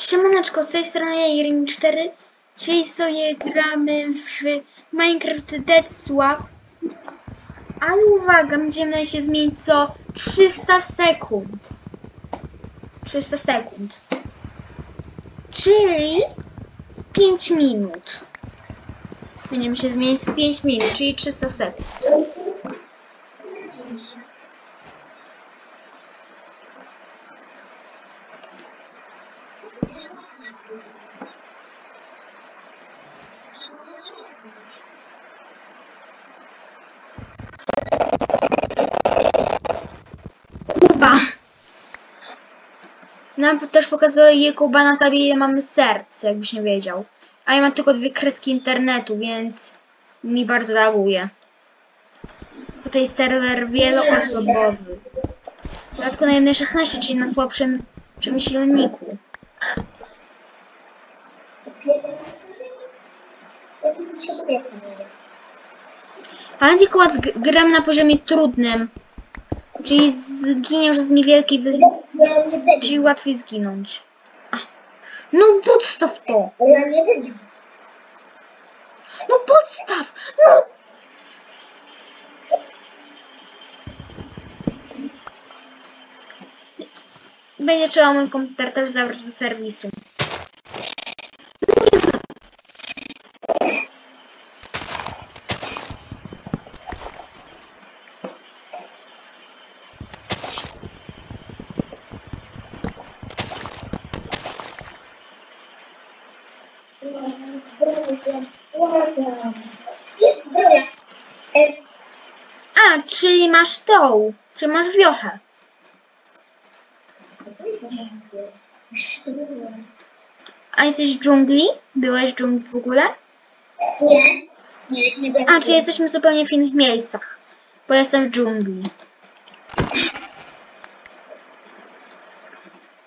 Siemaneczko, z tej strony Irin 4. Dzisiaj sobie gramy w Minecraft Dead Swap. Ale uwaga, będziemy się zmienić co 300 sekund. 300 sekund. Czyli 5 minut. Będziemy się zmienić co 5 minut, czyli 300 sekund. Kuba. Nam też pokazuje Kuba na tabie ile mamy serc, jakbyś nie wiedział. A ja mam tylko dwie kreski internetu, więc mi bardzo laguje. Tutaj serwer wieloosobowy. Dlatego na 1.16, czyli na słabszym silniku. G- gram na poziomie trudnym. Czyli zginiesz z niewielkiej wy... Czyli łatwiej zginąć. No podstaw to! No podstaw! No! Będzie trzeba mój komputer też zabrać do serwisu. A, czyli masz tą, czyli masz wiochę. A jesteś w dżungli? Byłeś w dżungli w ogóle? Nie. Nie, nie będę. A, czyli jesteśmy zupełnie w innych miejscach. Bo jestem w dżungli.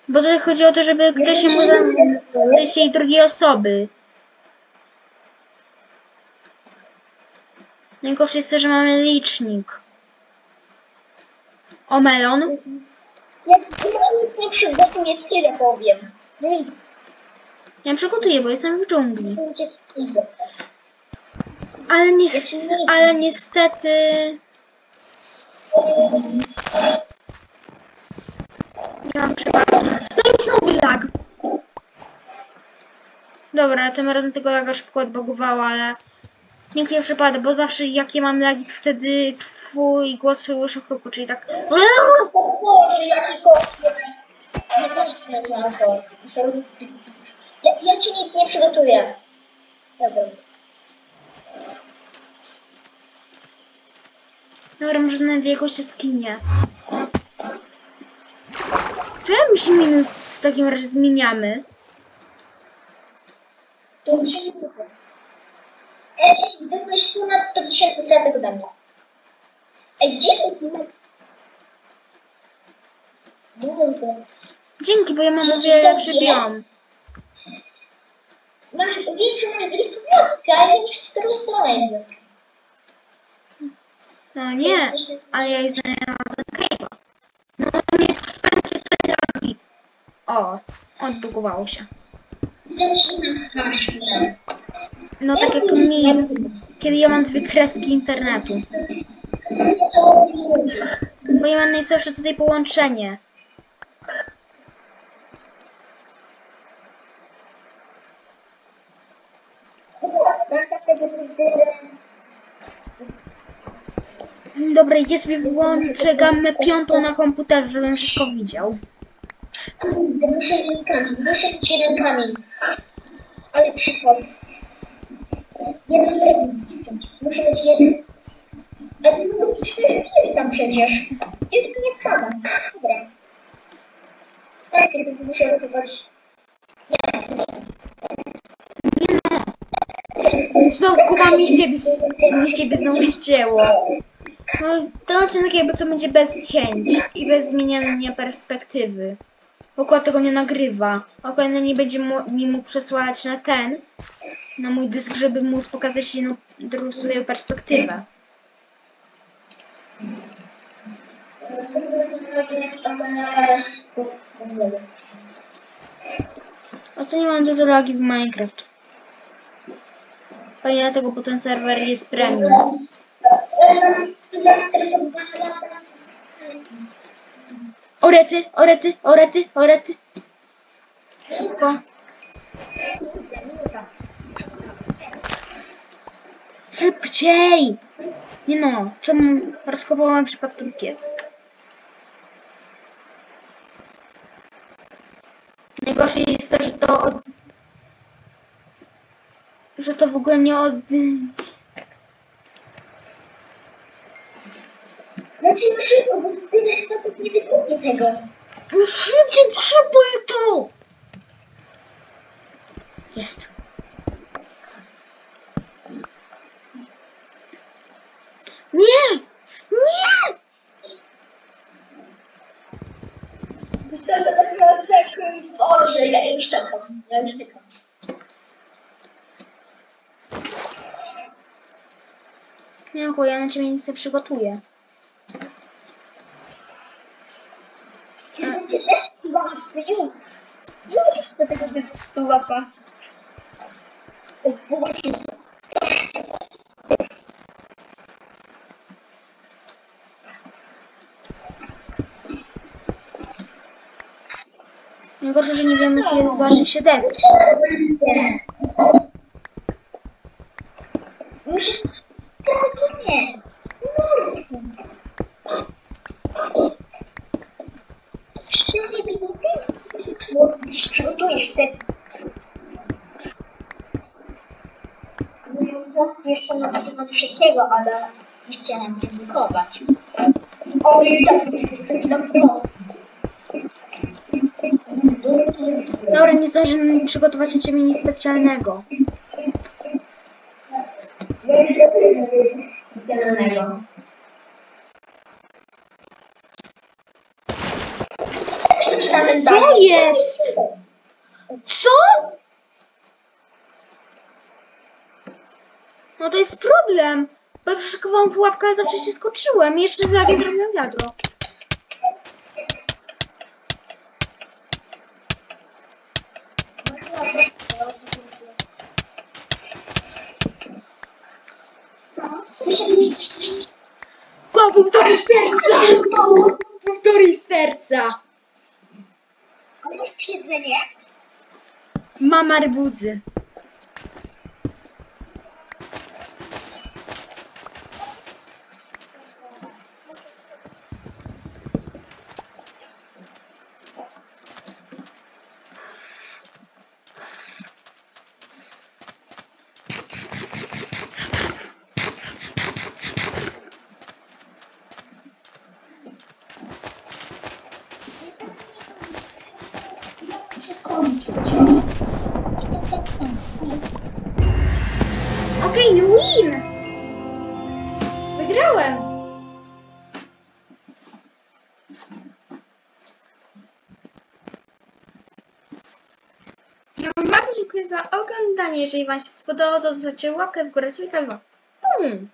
Bo tutaj chodzi o to, żeby ktoś się mu zam... tej drugiej osoby. Najgorsze jest to, że mamy licznik. O melon. Jak nic nie przygotuję, tyle powiem. No nic. Ja przygotuję, bo jestem w dżungli. Ale, nies ale niestety... Nie mam przypadku. No i znowu lag. Dobra, tym razem tego laga szybko odbagowała, ale nikt nie przypada, bo zawsze jak ja mam lagi, to wtedy twój głos słyszę chrupu, czyli tak... Ja, ja ci nic nie przygotuję. Dobra. Dobra, może nawet jakoś się skinie. Co ja mi się minus w takim razie zmieniamy? To mi się nie podoba. Ej, byłeś ponad 100 tysięcy kratek ode mnie. Ej, tu? Boże. Dzięki, bo ja mam o wiele lepszy biom. Masz większą niż wioskę, a ja nie w którą stronę jest. No nie, ale ja już znalazłem cave'a. No nie wstańcie te drogi. O, odbugowało się. Widzę, że na strasznie. No tak jak mi, kiedy ja mam dwie kreski internetu. Bo ja mam najsłabsze tutaj połączenie. Dobra, idzie sobie włączę gammę piątą na komputerze, żebym wszystko widział. Muszę rękami, być rękami. Ale przykład. Znowu Kuba mi ciebie, mi ciebie znowu ścięło. No, ten odcinek jakby co będzie bez cięć i bez zmieniania perspektywy. Okolo tego nie nagrywa. Okolo nie będzie mi mógł przesłać na ten, na mój dysk, żeby móc pokazać inną drugą swoją perspektywę. Oceniłam dużo lagi w Minecraft. Pewnie dlatego, bo ten serwer jest premium. Orety, orety, orety, orety. Szybko. Szybciej! Nie no, czemu rozkopałem przypadkiem piecyk? Najgorsze jest to, że to... Że to w ogóle nie od... Szybko, bo stopów nie wykupię tego. No szybciej potrzebuję to! Jest. Nie! Nie! Tak na sekund. O, że ja już czekam. Ja już czekam. Bo ja na ciebie nic nie przygotuję. Już. Do tego. Najgorsze, że nie wiemy, kiedy zacznie się dec. Musisz... To nie. Cztery minuty? Bo przygotujesz te... Jeszcze na temat wszystkiego, ale nie chciałem ryzykować. O, tak, Dobra, nie zdążę przygotować na ciebie nic specjalnego. Przeczytamy Co jest? Co? No to jest problem. Bo ja przeszykowałam pułapkę, a zawsze się skoczyłem. I jeszcze z lagi zrobiłem wiadro. Go, półtorej serca! Półtorej serca! A masz jedzenie? Mam arbuzy. Okej, win! Wygrałem! Ja wam bardzo dziękuję za oglądanie. Jeżeli wam się spodobało, to zostawcie łapkę w górę, subika, Bum!